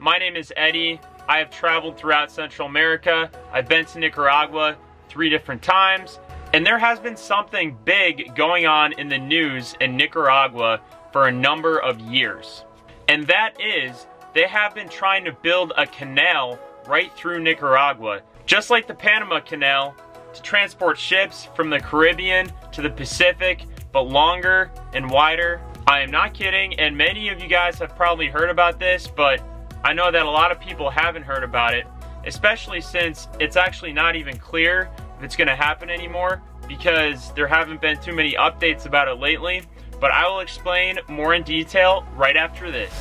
My name is Eddie. I have traveled throughout Central America. I've been to Nicaragua three different times. And there has been something big going on in the news in Nicaragua for a number of years. And that is, they have been trying to build a canal right through Nicaragua, just like the Panama Canal, to transport ships from the Caribbean to the Pacific, but longer and wider. I am not kidding, and many of you guys have probably heard about this, but I know that a lot of people haven't heard about it, especially since it's actually not even clear if it's gonna happen anymore because there haven't been too many updates about it lately, but I will explain more in detail right after this.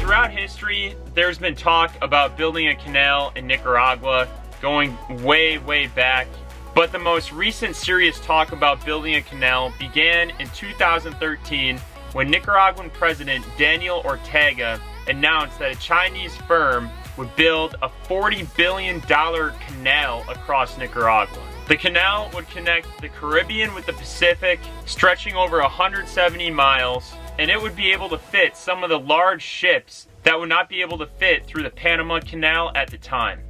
throughout history, there's been talk about building a canal in Nicaragua going way, way back. But the most recent serious talk about building a canal began in 2013 when Nicaraguan President Daniel Ortega announced that a Chinese firm would build a $40 billion canal across Nicaragua. The canal would connect the Caribbean with the Pacific, stretching over 170 miles, and it would be able to fit some of the large ships that would not be able to fit through the Panama Canal at the time.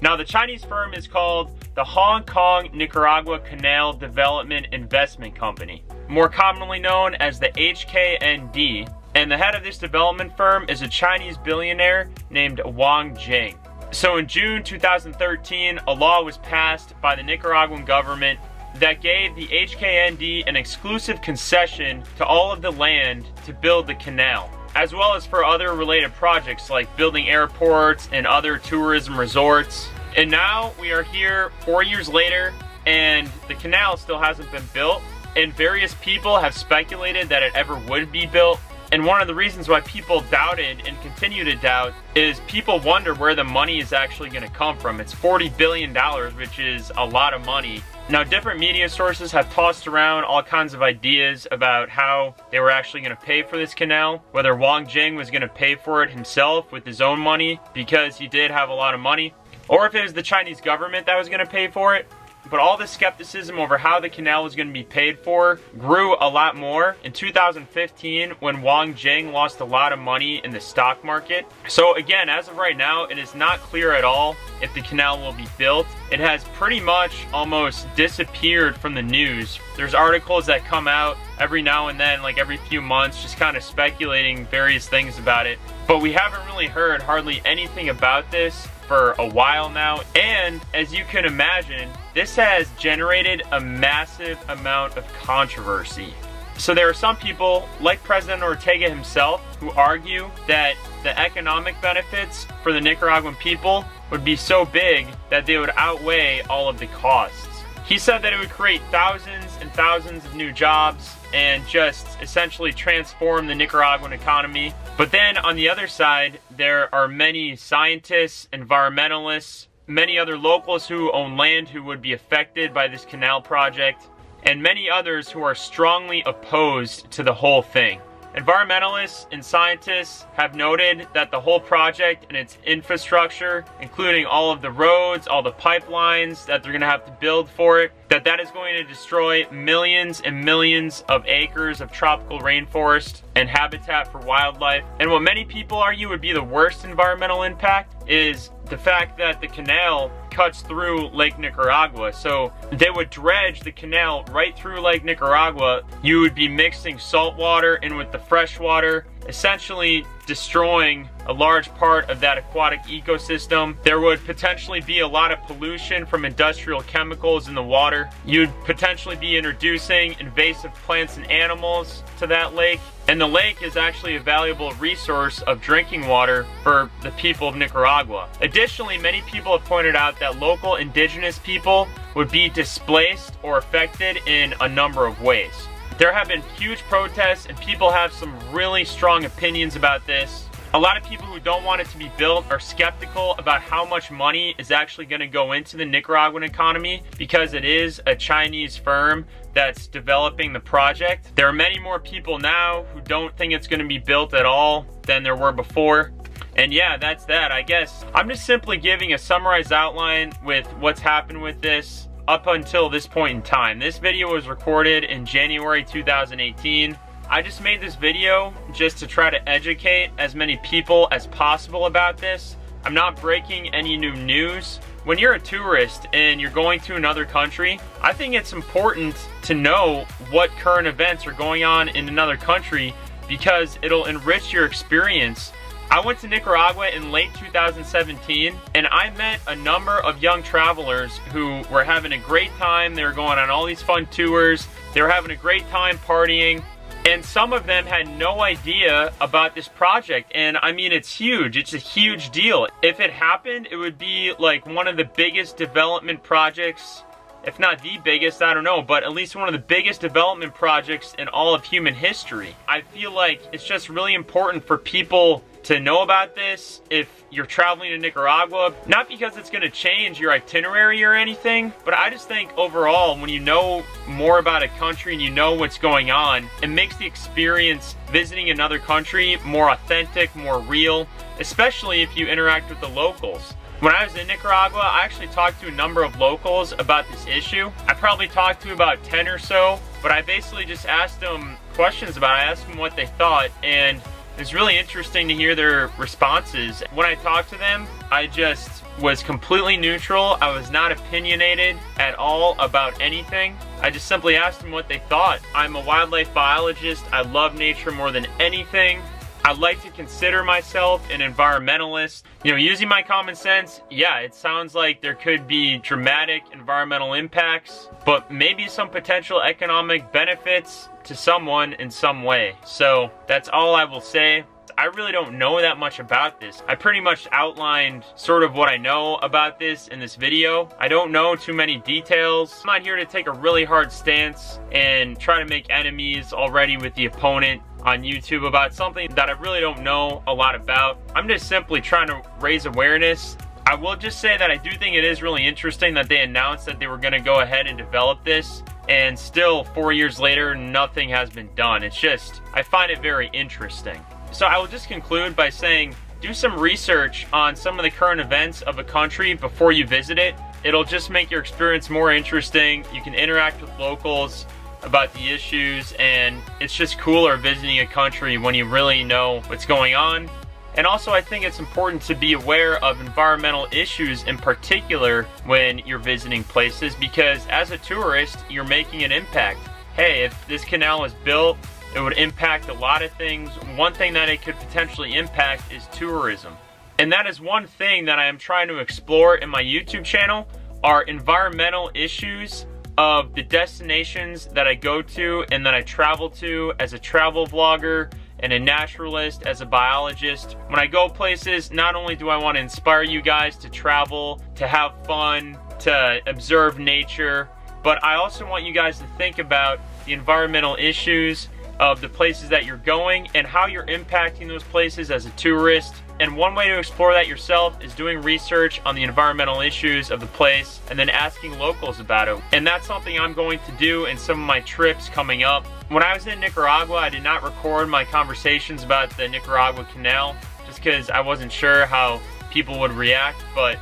Now, the Chinese firm is called the Hong Kong Nicaragua Canal Development Investment Company, more commonly known as the HKND, and the head of this development firm is a Chinese billionaire named Wang Jing. So in June 2013, a law was passed by the Nicaraguan government that gave the HKND an exclusive concession to all of the land to build the canal, as well as for other related projects like building airports and other tourism resorts. And now we are here four years later and the canal still hasn't been built and various people have speculated that it ever would be built and one of the reasons why people doubted and continue to doubt is people wonder where the money is actually going to come from. It's $40 billion, which is a lot of money. Now, different media sources have tossed around all kinds of ideas about how they were actually going to pay for this canal, whether Wang Jing was going to pay for it himself with his own money because he did have a lot of money, or if it was the Chinese government that was going to pay for it but all the skepticism over how the canal was going to be paid for grew a lot more in 2015 when Wang Jing lost a lot of money in the stock market. So again, as of right now, it is not clear at all if the canal will be built. It has pretty much almost disappeared from the news. There's articles that come out every now and then, like every few months, just kind of speculating various things about it. But we haven't really heard hardly anything about this for a while now. And as you can imagine, this has generated a massive amount of controversy. So there are some people, like President Ortega himself, who argue that the economic benefits for the Nicaraguan people would be so big that they would outweigh all of the costs. He said that it would create thousands and thousands of new jobs and just essentially transform the Nicaraguan economy. But then on the other side, there are many scientists, environmentalists, many other locals who own land who would be affected by this canal project, and many others who are strongly opposed to the whole thing. Environmentalists and scientists have noted that the whole project and its infrastructure, including all of the roads, all the pipelines that they're going to have to build for it, that that is going to destroy millions and millions of acres of tropical rainforest and habitat for wildlife. And what many people argue would be the worst environmental impact is the fact that the canal cuts through Lake Nicaragua. So they would dredge the canal right through Lake Nicaragua. You would be mixing salt water in with the fresh water, essentially destroying a large part of that aquatic ecosystem. There would potentially be a lot of pollution from industrial chemicals in the water. You'd potentially be introducing invasive plants and animals to that lake. And the lake is actually a valuable resource of drinking water for the people of Nicaragua. Additionally, many people have pointed out that local indigenous people would be displaced or affected in a number of ways. There have been huge protests and people have some really strong opinions about this. A lot of people who don't want it to be built are skeptical about how much money is actually going to go into the Nicaraguan economy because it is a Chinese firm that's developing the project. There are many more people now who don't think it's going to be built at all than there were before. And yeah, that's that. I guess I'm just simply giving a summarized outline with what's happened with this up until this point in time. This video was recorded in January 2018. I just made this video just to try to educate as many people as possible about this. I'm not breaking any new news. When you're a tourist and you're going to another country, I think it's important to know what current events are going on in another country because it'll enrich your experience I went to Nicaragua in late 2017 and I met a number of young travelers who were having a great time. They were going on all these fun tours. They were having a great time partying. And some of them had no idea about this project. And I mean, it's huge. It's a huge deal. If it happened, it would be like one of the biggest development projects if not the biggest, I don't know, but at least one of the biggest development projects in all of human history. I feel like it's just really important for people to know about this if you're traveling to Nicaragua. Not because it's going to change your itinerary or anything, but I just think overall, when you know more about a country and you know what's going on, it makes the experience visiting another country more authentic, more real, especially if you interact with the locals. When I was in Nicaragua, I actually talked to a number of locals about this issue. I probably talked to about 10 or so, but I basically just asked them questions about it. I asked them what they thought, and it's really interesting to hear their responses. When I talked to them, I just was completely neutral. I was not opinionated at all about anything. I just simply asked them what they thought. I'm a wildlife biologist. I love nature more than anything. I like to consider myself an environmentalist. You know, using my common sense, yeah, it sounds like there could be dramatic environmental impacts, but maybe some potential economic benefits to someone in some way. So that's all I will say. I really don't know that much about this. I pretty much outlined sort of what I know about this in this video. I don't know too many details. I'm not here to take a really hard stance and try to make enemies already with the opponent on YouTube about something that I really don't know a lot about. I'm just simply trying to raise awareness. I will just say that I do think it is really interesting that they announced that they were gonna go ahead and develop this and still four years later, nothing has been done. It's just, I find it very interesting. So I will just conclude by saying, do some research on some of the current events of a country before you visit it. It'll just make your experience more interesting. You can interact with locals about the issues and it's just cooler visiting a country when you really know what's going on. And also I think it's important to be aware of environmental issues in particular when you're visiting places because as a tourist, you're making an impact. Hey, if this canal is built, it would impact a lot of things. One thing that it could potentially impact is tourism. And that is one thing that I am trying to explore in my YouTube channel are environmental issues of the destinations that I go to and that I travel to as a travel vlogger and a naturalist, as a biologist. When I go places, not only do I want to inspire you guys to travel, to have fun, to observe nature, but I also want you guys to think about the environmental issues of the places that you're going and how you're impacting those places as a tourist. And one way to explore that yourself is doing research on the environmental issues of the place and then asking locals about it. And that's something I'm going to do in some of my trips coming up. When I was in Nicaragua, I did not record my conversations about the Nicaragua Canal just because I wasn't sure how people would react, but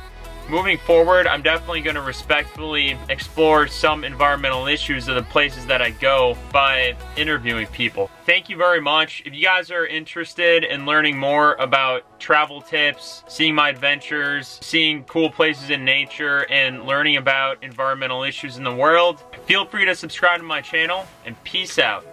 Moving forward, I'm definitely going to respectfully explore some environmental issues of the places that I go by interviewing people. Thank you very much. If you guys are interested in learning more about travel tips, seeing my adventures, seeing cool places in nature, and learning about environmental issues in the world, feel free to subscribe to my channel, and peace out.